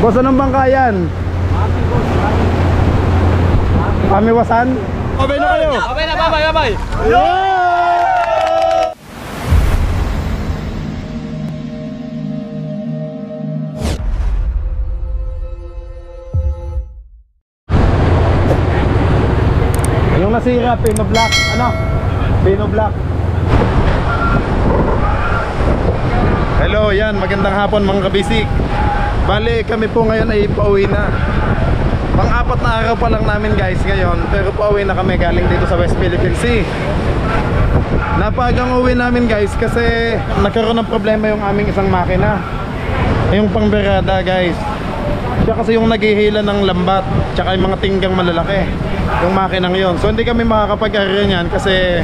Boss, anong bangka yan? Pamiwasan? Okay na kayo! Okay na, babay, babay. Yung nasira, Pino Black. Ano? Pino Black. Hello, yan. Magandang hapon mga kabisik. Bali, kami po ngayon ay pauwi na. Pang-apat na araw pa lang namin guys ngayon. Pero pauwi na kami galing dito sa West Philippine Sea. Napagang uwi namin guys kasi nagkaroon ng problema yung aming isang makina. Yung pangberada guys. Siya kasi yung naghihila ng lambat Tsaka yung mga tinggang malalaki Yung makinang yon So hindi kami makakapag-area niyan kasi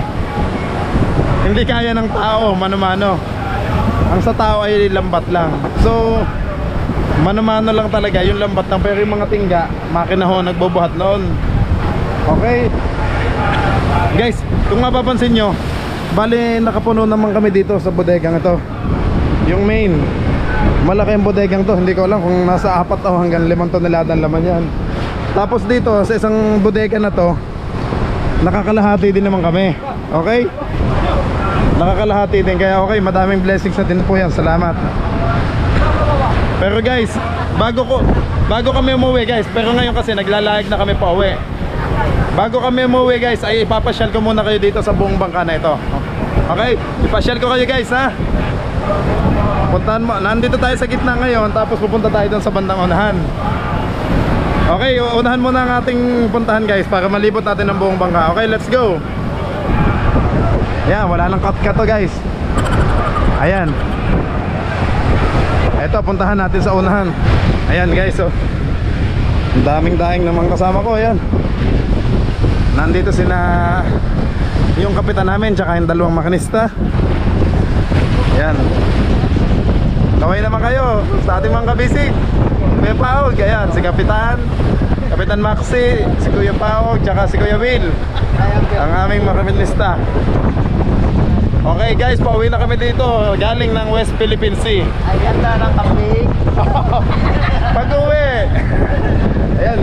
Hindi kaya ng tao mano-mano Ang sa tao ay lambat lang So Mano-mano lang talaga yung lambat lang Pero yung mga tingga Makina ho nagbubuhat noon. Okay. Guys kung mapapansin nyo Bali nakapuno naman kami dito sa bodegang ito. Yung main Malaki ang bodegang to. Hindi ko alam kung nasa apat o hanggang limang tonelada ang laman yan. Tapos dito sa isang bodega na to Nakakalahati din naman kami. Okay? Nakakalahati din. Kaya okay madaming blessings na din po yan. Salamat Pero guys Bago ko Bago kami umuwi guys Pero ngayon kasi naglalayag na kami pa uwi. Bago kami umuwi guys Ay ipapasyal ko muna kayo dito sa buong bangka na ito. Okay? Ipasyal ko kayo guys ha? Puntahan mo, nandito tayo sa gitna ngayon Tapos pupunta tayo doon sa bandang unahan. Okay, unahan muna ang ating puntahan guys Para malibot natin ang buong bangka. Okay, let's go. Yan, wala nang cut-cut to guys. Ayan Eto, puntahan natin sa unahan. Ayan guys, oh. Ang daming daing naman kasama ko, ayan. Nandito sina Yung kapitan namin, tsaka yung dalawang makinista. Ayan. Kaway naman kayo sa ating mga kabisig Kuya Paog, ayan, si Kapitan. Kapitan Maxi, si Kuya Paog, tsaka si Kuya Will. Ang aming mga kapitanista Okay guys, pauwi na kami dito. Galing ng West Philippine Sea. Ay, ganda ng kambing. Pag-uwi. Ayan,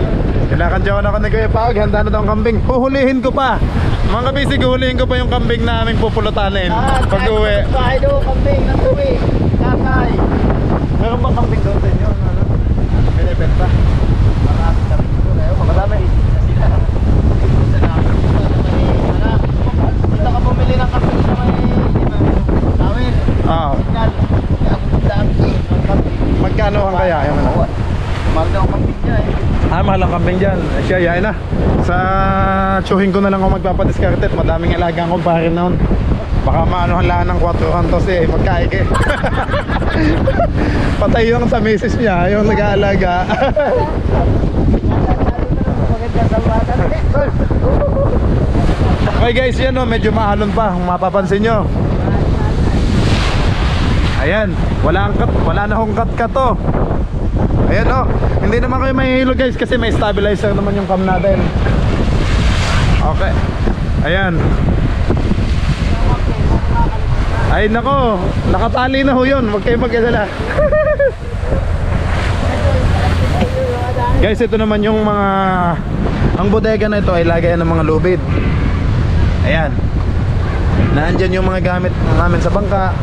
kinakantyawan ako ni Kuya Paog Handa na daw ang kambing. Huhulihin ko pa. Mga kabisig, huhulihin ko pa yung kambing na aming pupulutanin. Pag-uwi. Bahay do, kambing, natuwi. Kakay. Meron bang kambing doon sa inyo? Ano? Binibenta? Marami kami dito. Ayaw, Madami. sila. Sa namin. Anak, Dito ka bumili ng kambing sa may... Tawil. Ah, Kal. Ang dami. Ang kambing. magkano ang kaya yung ano? Mahal daw ang kambing niya eh. Ah, mahal ang kambing dyan. Eh, Siya, yain na. Sa tsuhin ko na lang ako magpapadiskarte. Madaming alagang kumpare noon. Baka maanuhan lang ng 4 kantos eh, magkaig eh. Patay yung sa misis niya, yung nag-aalaga. Okay guys, yan oh, medyo maalon pa, kung mapapansin nyo. Ayan, wala, ang kat, wala na hong kat-kat to. Ayan oh, hindi naman kayo mahihilo guys kasi may stabilizer naman yung cam natin. Okay. Ayan. Ay nako, nakatali na ho yun. Huwag kayo mag-alala. Guys, ito naman yung mga ang bodega na ito ay lagayan ng mga lubid. Ayan. Naandyan yung mga gamit namin sa bangka.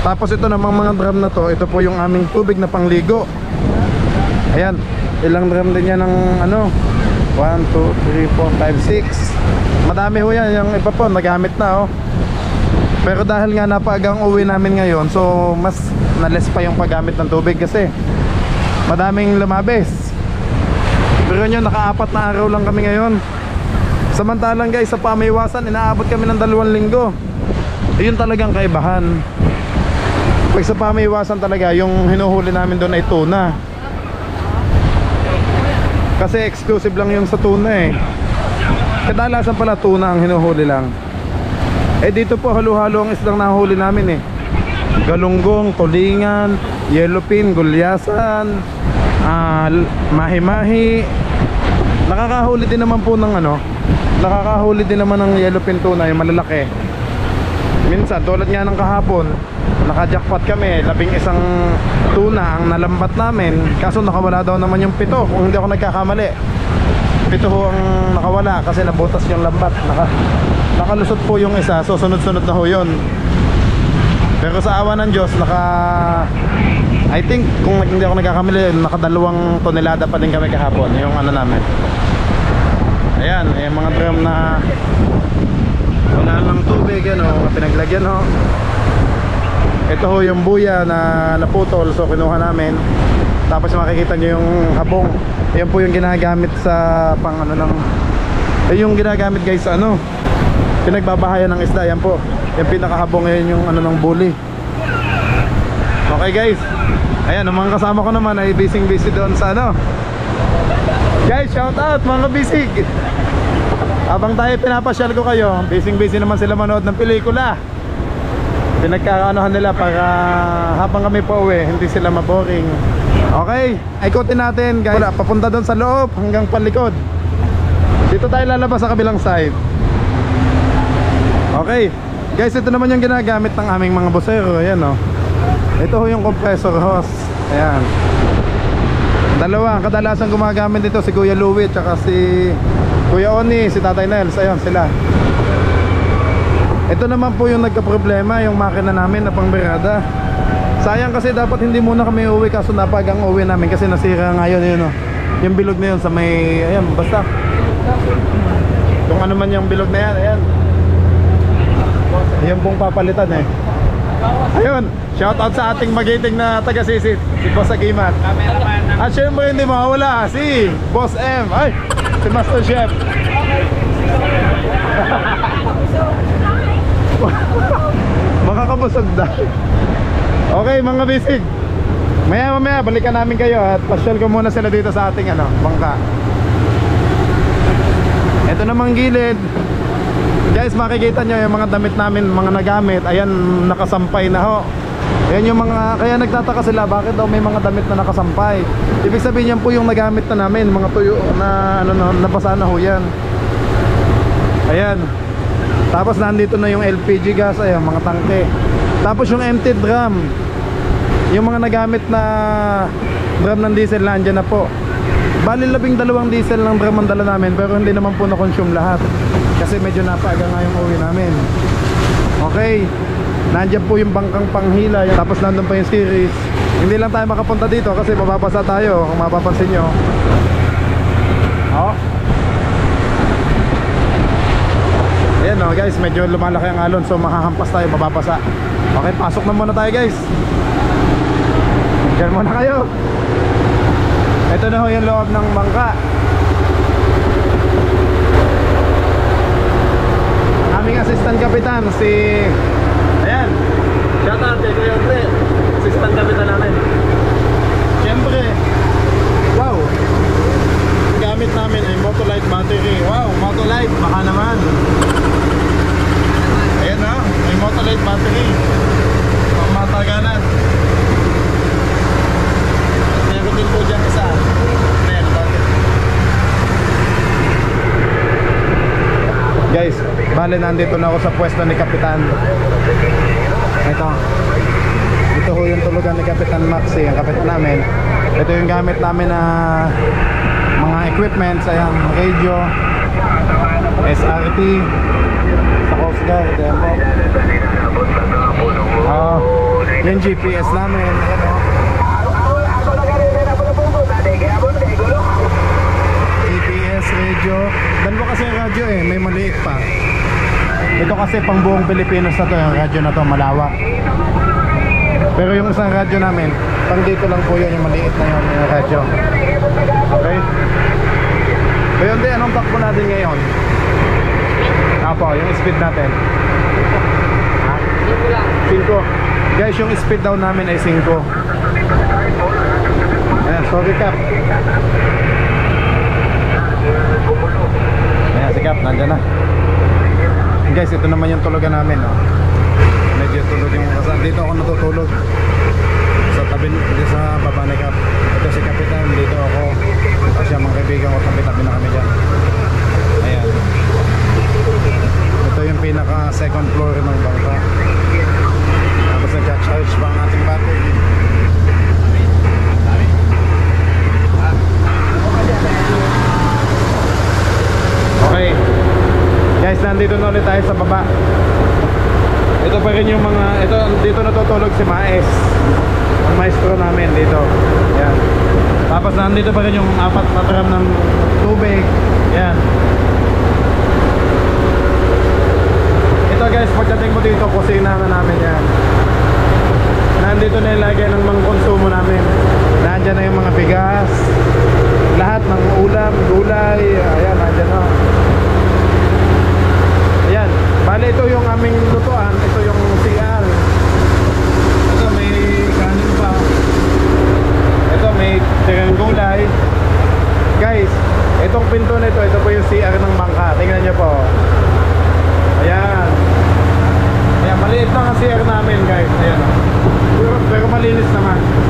Tapos ito namang mga drum na to, ito po yung aming tubig na pangligo. Ayan, ilang drum din yan ng ano? 1, 2, 3, 4, 5, 6 Madami ho yan, yung iba po nagamit na oh. Pero dahil nga napagang uwi namin ngayon So mas nales pa yung paggamit ng tubig kasi Madaming lumabes Pero nyo, nakaapat na araw lang kami ngayon. Samantalang guys, sa pamaiwasan Inaabot kami ng dalawang linggo. Yun talagang kaibahan. Pag sa pamaiwasan talaga Yung hinuhuli namin doon ay tuna Kasi exclusive lang yung sa tuna eh. Kadalasan pala tuna ang hinuhuli lang. Eh dito po halo-halo ang islang nahuli namin eh. Galunggong, tulingan, yellowfin, gulyasan ah, Mahi-mahi. Nakakahuli din naman po ng ano Nakakahuli din naman ng yellowfin tuna yung malalaki minsan tulad nga ng kahapon nakajackpot kami labing isang tuna ang nalambat namin kaso nakawala daw naman yung pito kung hindi ako nagkakamali. Pito ho ang nakawala kasi nabutas yung lambat. Naka, nakalusot po yung isa so sunod-sunod na ho yun. Pero sa awa ng Diyos naka I think kung hindi ako nagkakamali nakadalawang tonelada pa din kami kahapon yung ano namin. Ayan yung mga drum na wala ng tubig ano pinaglagyan ho. Ito ho yung buya na naputol so kinuha namin. Tapos makikita nyo yung habong. Yan po yung ginagamit sa pang ano ng eh, yung ginagamit guys ano pinagbabahayan ng isda. Yan po yung pinakahabong ngayon yung ano ng bully. Okay guys. Ayan ang mga kasama ko naman ay busy busy doon sa ano. Guys shout out mga bisig habang tayo pinapasyal ko kayo busy busy naman sila manood ng pelikula. Pinagkakaanohan nila para habang kami pa uwi hindi sila maboring. Okay ikutin natin guys. Wala, papunta doon sa loob hanggang palikod. Dito tayo lalabas sa kabilang side. Okay guys ito naman yung ginagamit ng aming mga busero. Ayan oh. Ito ho yung compressor hose. Ayan. Dalawa kadalasan gumagamit dito si Kuya Louie tsaka si Kuya Oni si Tatay Nels. Ayun sila. Ito naman po yung nagka-problema yung makina namin na pangberada. Sayang kasi dapat hindi muna kami uwi kaso napagang uwi namin kasi nasira nga yun yun oh. yung bilog na yun sa may ayan basta. Kung ano man yung bilog na yan ayan. Yan pong papalitan eh. Ayun shout out sa ating magiting na taga-sisit si Boss Agimat. At syempre hindi mawawala si Boss M. Ay si Master Chef makakabusog na. Okay mga bisig. Maya mamaya balikan namin kayo at pasyal ko muna sila dito sa ating ano, bangka. Ito namang gilid. Guys makikita nyo yung mga damit namin mga nagamit. Ayan nakasampay na ho yan yung mga kaya nagtataka sila bakit daw may mga damit na nakasampay? Ibig sabihin yan po yung nagamit na namin mga tuyo na ano na nabasa na ho yan. Ayan. Tapos nandito na yung LPG gas ayan mga tangke. Tapos yung empty drum. Yung mga nagamit na drum ng diesel nandiyan na po. Bali labing dalawang diesel ng drum ang dala namin pero hindi naman po na-consume lahat. Kasi medyo napaaga nga yung uwi namin. Okay nandiyan po yung bangkang panghila tapos nandun pa yung series. Hindi lang tayo makapunta dito kasi mababasa tayo kung mapapansin nyo. Oh. Ayan o guys, medyo lumalaki ang alon so mahahampas tayo, mababasa. Okay, pasok na muna tayo guys. Diyan muna kayo. Ito na ho yung loob ng bangka. Aming assistant kapitan si Ayan Shout out kay Kuya Andre Assistant kapitan namin Siyempre Wow Ang gamit namin ay Motolite battery Wow, Motolite, baka naman Ayan na, may Motolite battery Pang matagalan Meron din po dyan isa Ayan, battery Guys, bale nandito na ako sa pwesto ni Kapitan. Ito. Ito ho yung tulugan ni Kapitan Maxi, ang kapitan namin. Ito yung gamit namin na mga equipments, ayan, radio SRT sa Coast Guard, ayan po. Ah, yung GPS namin, ayan o radio. Dalawa kasi yung radyo eh, may maliit pa Ito kasi pang buong Pilipinas na to, yung radyo na to, malawak. Pero yung isang radyo namin, pang dito lang po yun, yung maliit na yun, yung radyo. Okay? Kaya hindi, anong takbo natin ngayon? Apo, yung speed natin. Ha? 5 Guys, yung speed daw namin ay 5 Ayan, sorry Cap. Ayan, si Cap, nandyan na guys ito naman yung tulugan namin oh. medyo tulog yung kasama dito ako natutulog. Sa tabi dito sa baba ni Cap ito si Kapitan dito ako. At siya mga kaibigan ko tabi tabi na kami dyan. Ayan. Ito yung pinaka second floor ng bangka. Tapos nag-charge pa ang ating battery. nandito na ulit tayo sa baba. namin guys. Ayan. Pero, pero malinis naman.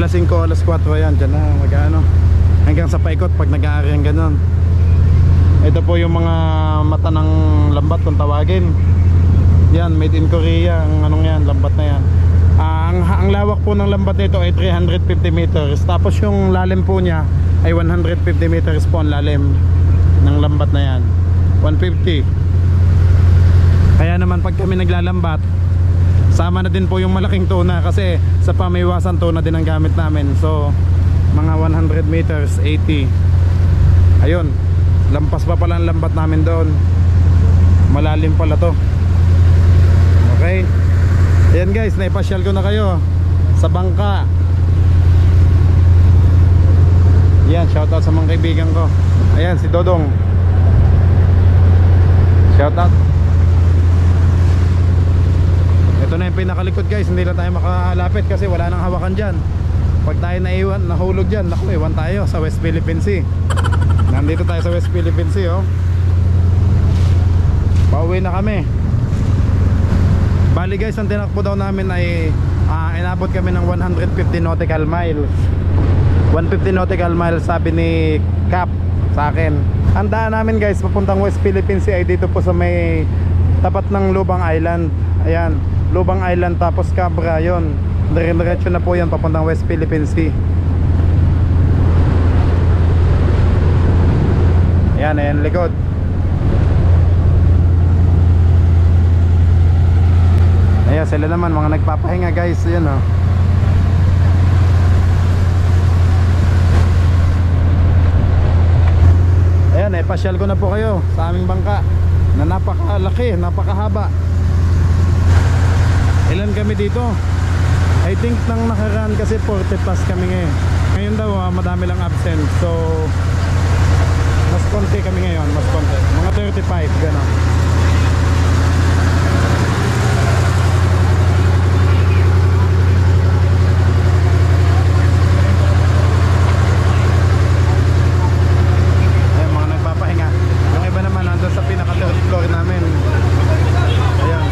alas 5, alas 4 yan dyan na mag ano hanggang sa paikot pag nag-aari ang ganun. Ito po yung mga mata ng lambat kung tawagin. Yan made in Korea ang anong yan lambat na yan. Uh, ang, ang lawak po ng lambat nito ay 350 meters. Tapos yung lalim po niya ay 150 meters po ang lalim ng lambat na yan. 150 kaya naman pag kami naglalambat Sama na din po yung malaking tuna kasi sa pamiwasan tuna din ang gamit namin. So mga 100 meters, 80. Ayun. Lampas pa pala ang lambat namin doon. Malalim pala to. Okay. Ayan guys, naipasyal ko na kayo sa bangka. Ayan, shoutout sa mga kaibigan ko. Ayan, si Dodong. Shoutout. tayong pinakalikod guys. Hindi lang tayo makalapit kasi wala nang hawakan dyan. Pag tayo naiwan nahulog dyan. Naku iwan tayo sa West Philippine Sea. Nandito tayo sa West Philippine Sea oh. Pauwi na kami. Bali guys ang tinakbo daw namin ay uh, inabot kami ng 150 nautical miles 150 nautical miles sabi ni Cap sa akin. Ang daan namin guys papuntang West Philippine Sea ay dito po sa may tapat ng Lubang Island. Ayan. Lubang Island tapos Cabra yon. Dire-diretso na po yan papuntang West Philippine Sea. Ayan, ayan, likod. Ayan, sila naman, mga nagpapahinga guys. Oh. o. Ayan, eh, pasyal ko na po kayo sa aming bangka na napakalaki, napakahaba. Ilan kami dito? I think nang nakaraan kasi 40 plus kami ngayon. Ngayon daw, ah, madami lang absent. So, mas konti kami ngayon, mas konti. Mga 35, gano'n. Ayun, mga nagpapahinga. Yung iba naman nandun sa pinaka third floor namin. Ayan.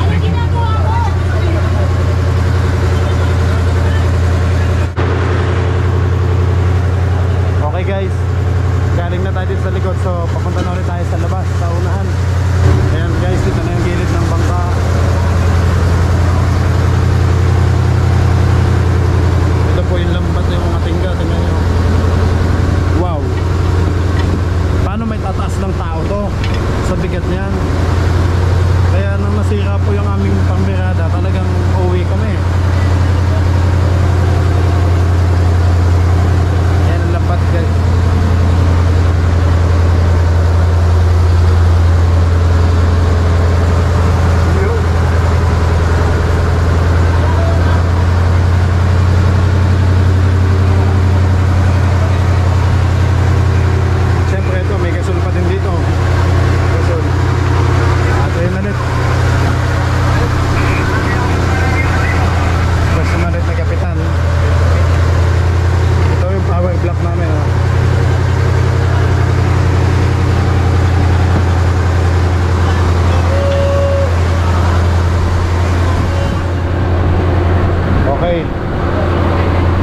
Ano ginagawa mo? Okay guys. Galing na tayo dito sa likod so papunta na ulit tayo sa labas, sa unahan. Ayan guys, dito na yung gilid ng bangka. Ito po yung lambat ng mga tingga, tingnan nyo. Wow. Paano may tataas ng tao to? Sa bigat niyan. Kaya nung nasira po yung aming pambirada, talagang uwi kami. Yan ang lambat guys. Siyempre ito, may gasol pa din dito. Gasol. At ayun ulit. Gasol na ulit na kapitan. Ito yung power block namin. Oh. Okay.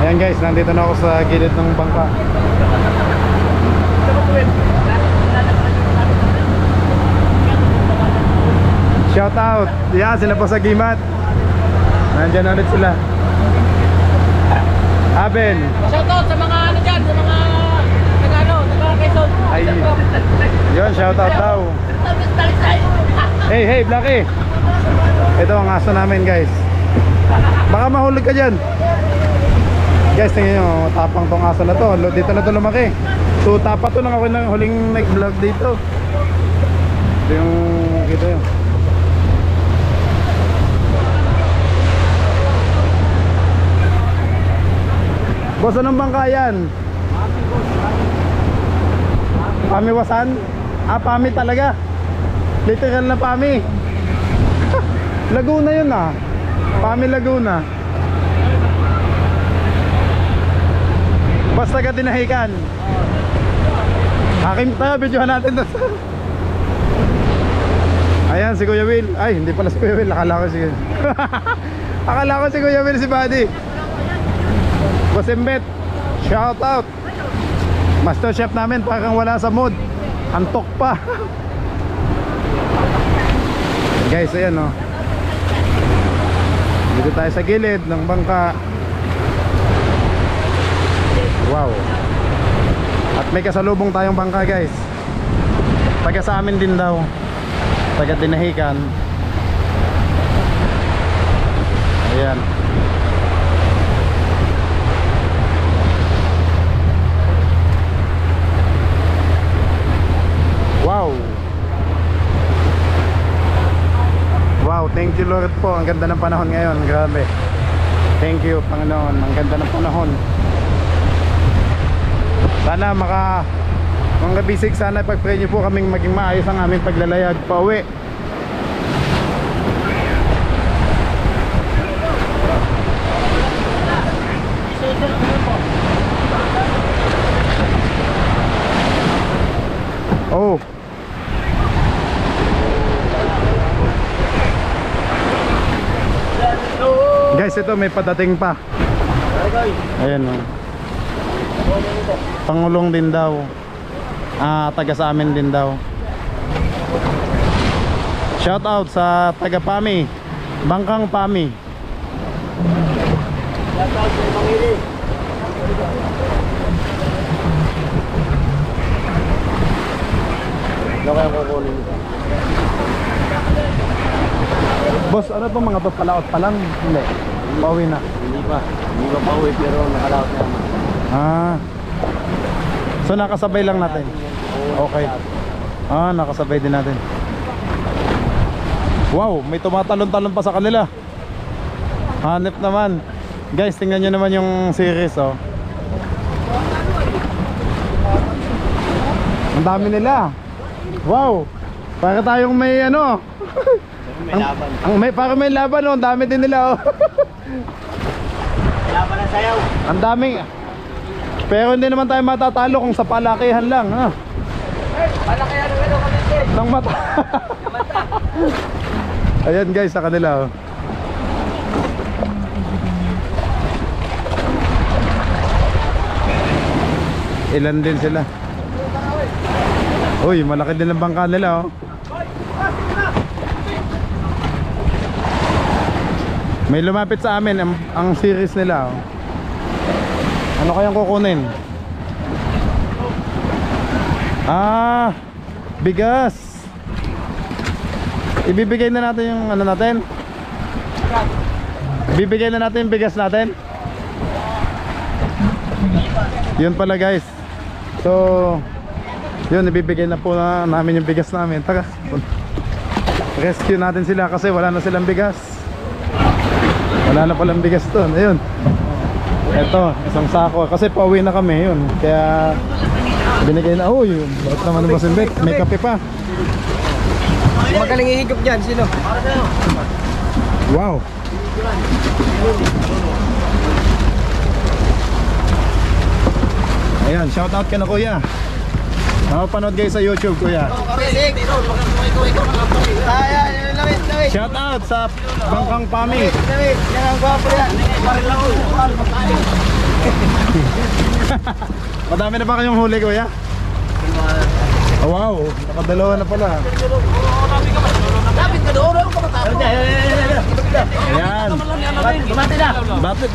Ayan guys, nandito na ako sa gilid ng bangka. Shout out. Yeah, sila po sa Gimat. Nandiyan ulit sila. Aben. Shoutout sa mga ano dyan, sa mga Tagano, taga Quezon. Ay. Yun, shout out daw. Hey, hey, Blackie. Ito ang aso namin, guys. Baka mahulog ka dyan. Guys, tingnan nyo, tapang tong aso na to. Dito na to lumaki. So, tapa to lang ako ng huling nag-vlog dito. Ito yung, kita yun. Boss, anong bangka yan? Pamiwasan? Ah, pami talaga. Literal na pami. Laguna yun ah. Pami Laguna. Basta ka dinahikan. Hakim tayo, videohan natin to. Ayan, si Kuya Will. Ay, hindi pala si Kuya Will. Akala ko si... Akala ko si Kuya Will si Buddy. Boss Embet, shout out. Master chef namin parang wala sa mood. Antok pa. Guys, ayan oh. Dito tayo sa gilid ng bangka. Wow. At may kasalubong tayong bangka, guys. Taga sa amin din daw. Taga Dinahican. Ayan. Wow. Wow, thank you Lord po. Ang ganda ng panahon ngayon. Grabe. Thank you Panginoon. Ang ganda ng panahon sana maka mga bisig sana pag-pray nyo po kaming maging maayos ang aming paglalayag pa uwi Oh. Guys, ito may padating pa. Ayan oh. Pangulong din daw. Ah, taga sa amin din daw. Shout out sa taga Pami. Bangkang Pami. Ano kaya kukunin nito? Boss, ano to mga to palaot pa lang? Hindi. Pauwi na. Hindi pa. Hindi pa pa uwi pero nakalaot na naman. Ah. So nakasabay lang natin. Okay. Ah, nakasabay din natin. Wow, may tumatalon-talon pa sa kanila. Hanep naman. Guys, tingnan nyo naman yung series, oh. Ang dami nila. Wow. Para tayong may ano. May laban. Ang may para may laban, oh. Ang dami din nila, oh. Laban ng sayaw. Ang daming Pero hindi naman tayo matatalo kung sa palakihan lang ha. Palakihan ng ano kami din. Ng mata. Ayan guys sa kanila oh. Ilan din sila. Uy, malaki din ang bangka nila oh. May lumapit sa amin ang, ang series nila oh. Ano kayang kukunin? Ah, bigas. Ibibigay na natin yung ano natin. Bibigay na natin yung bigas natin. Yun pala guys. So, yun ibibigay na po na namin yung bigas namin. Taka. Rescue natin sila kasi wala na silang bigas. Wala na palang bigas doon. Ayun. Ito, isang sako. Kasi pauwi na kami yun. Kaya binigay na. Oh, yun. Bakit naman ba simbit? May kape pa. Magaling ihigop dyan. Sino? Wow. Ayan, shout out ka na kuya. Makapanood kayo sa YouTube kuya. Basic. Shout out sa Bangkang Pami. Yan ang gwapo yan. Madami na ba kayong huli kuya? Oh, wow, nakadalawa na pala. Lapit ka doon. Ka matapos? Ayan.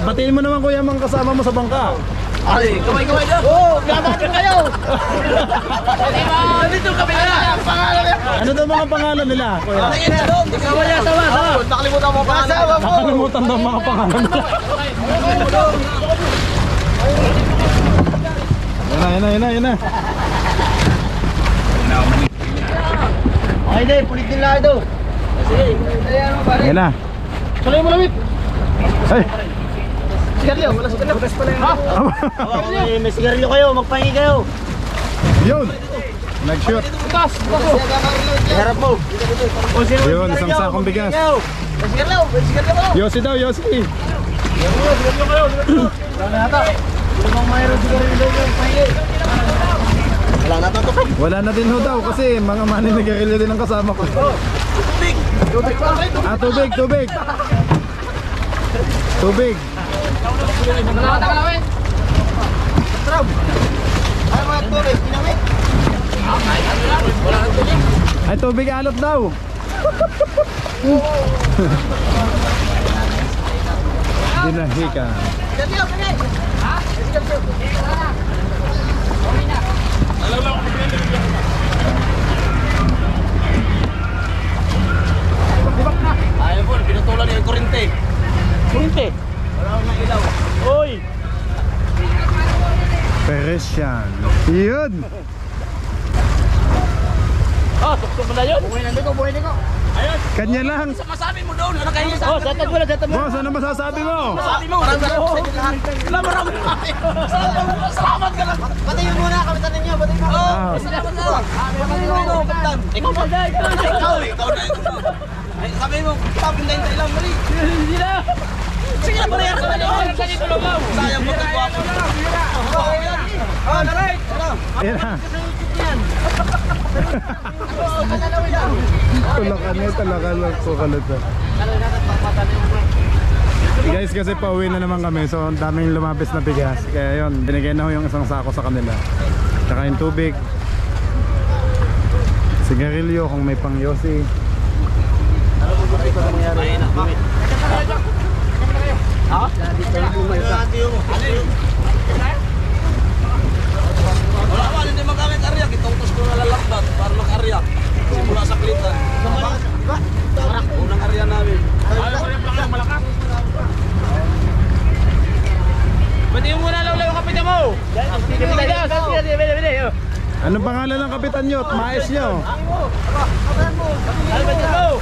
Batiin mo naman kuya mga kasama mo sa bangka. Ay, kamay-kamay na. Oo, gagawin kayo. Nandito kami na. Pangalan niya. Ano daw mga pangalan nila kuya? Tingin na. Kasama niya, sama. Nakalimutan mo pangalan. Mo. Nakalimutan daw mga pangalan nila. Yan na, yan na, yan na. Okay, Day. Pulit din lang ito. Sige. Ayan mo, pare. Yan na. Tuloy mo lamit. Ay, Sigarilyo. Wala sigarilyo. Bukas pala yun. Ha? May, may sigarilyo kayo. Magpahingi kayo. yun. Nag-shoot. Bukas. Harap mo. Yun, isang sigarilyo? sakong bigas. Sigarilyo. Sigarilyo kayo. Yossi daw, Yossi. Sigarilyo kayo. Wala na ata. Mong mayroon sigarilyo kayo. Pahingi. Wala na to. Wala na din ho daw kasi mga mani nagarilyo din ang kasama ko. Tubig. Tubig. Ah, tubig, tubig. Tubig. Wala ka kalawin. Trab. Ay, mga tubig. Pinamit. Ay, tubig alot daw. Dinahi ka. Ayaw po, pinutulan niya yung kurente. Kurente? Wala akong ilaw. Oy! Peresian. Yun. Ah, tuktok mo na yun? Buhay na ko, buhay na ko. Kanya lang. Masabi mo doon, ano kayo sa Oh, setag mo na, setag Boss, ano masasabi mo? Masabi mo. Marami marami sa inyo lahat. Salamat, salamat ka lang. Patayin mo na, kapitan ninyo, patayin mo. Ah. Salamat ka. Patayin mo, kapitan. Ikaw ba? Ikaw, ikaw na. Ay, sabi mo, tapin na yung lang, Mari. Hindi na. Sige na, barayar ka na doon. Sayang mo, kagwapo. Ah, naray. Ayan na. Tulakan niya, tulakan lang po. Guys, kasi pauwi na naman kami. So, ang daming lumabis na bigas. Kaya yun, binigay na ho yung isang sako sa kanila. Tsaka yung tubig. Sigarilyo kung may pang yosi. Wala man, hindi magamit ariyak. Itutos ko na lalakbat para mag-ariyak. Simula sa klitan. Unang ariya namin. Pwede mo muna lawlaw yung kapitan mo. Anong pangalan ng kapitan nyo? at Maes nyo? Kapitan mo.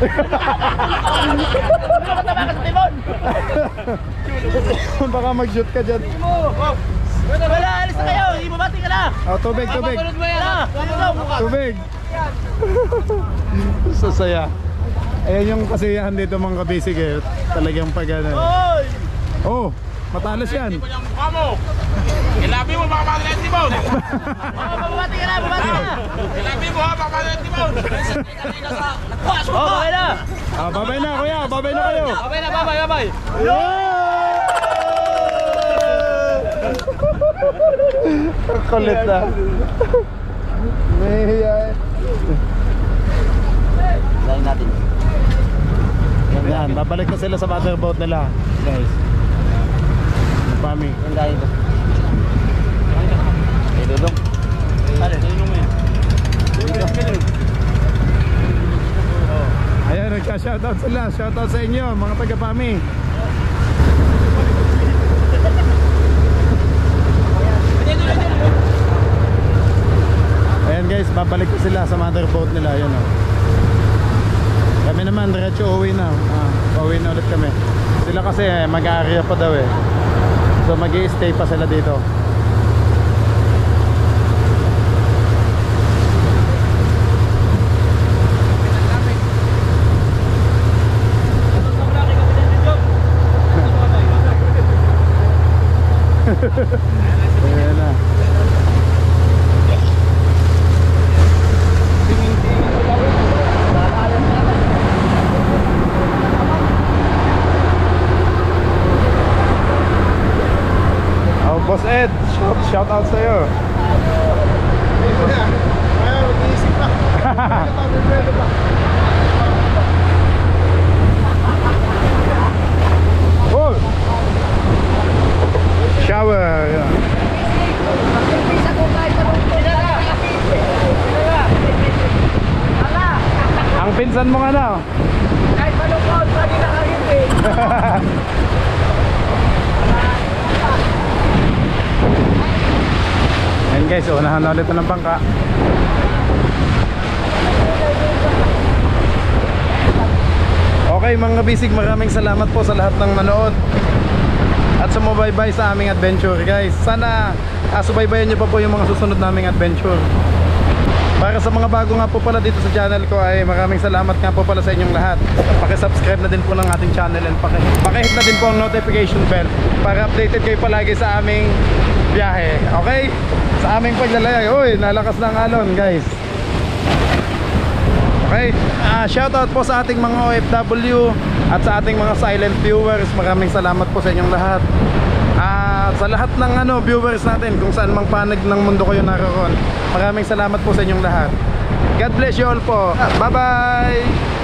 Baka mag-shoot ka dyan. Wala, alis na kayo. Hindi mabati ka na. Oh, tubig, tubig. Tubig. Sasaya. Ayan yung kasiyahan dito mga kabisig eh. Talagang pag ano. Hoy! Oh, matalas yan. Ilabi mo baka pala yung timon. Mabati ka na, mabati ka na. Ilabi mo ha, baka pala yung timon. Oh, babay na. Ah, babay na kuya, babay na kayo. Babay na, babay, babay. Ang Kulit na. Nahihiya eh. Sayin natin. Yan, babalik na sila sa motherboat nila, guys. Pami. Yung dahil ko. Eh, dudong. Ayan, nagka-shoutout sila. Shoutout sa inyo, mga taga-Pami. Ayan guys, babalik ko sila sa motherboat nila. Ayan o. Kami naman, diretso uwi na. Ah, pauwi na ulit kami. Sila kasi eh, mag-area pa daw eh. So mag stay pa sila dito. Ayan na. Oh, Boss Ed, shout, shout out sa'yo. Oh! Shower. yeah. Ang pinsan mo nga na. Kahit malungkot, pwede nakangiti. Ayan guys, unahan na ulit ng bangka. Okay mga bisig, maraming salamat po sa lahat ng nanood at sumubaybay sa aming adventure guys. Sana uh, subaybayan nyo pa po yung mga susunod naming adventure. Para sa mga bago nga po pala dito sa channel ko ay maraming salamat nga po pala sa inyong lahat. Paki-subscribe na din po ng ating channel and paki paki-hit na din po ang notification bell para updated kayo palagi sa aming biyahe. Okay? Sa aming paglalaya. Uy, nalakas na ang alon, guys. Okay? Ah, shoutout po sa ating mga OFW at sa ating mga silent viewers. Maraming salamat po sa inyong lahat. At sa lahat ng ano viewers natin kung saan mang panig ng mundo kayo naroon. Maraming salamat po sa inyong lahat. God bless you all po. Bye-bye.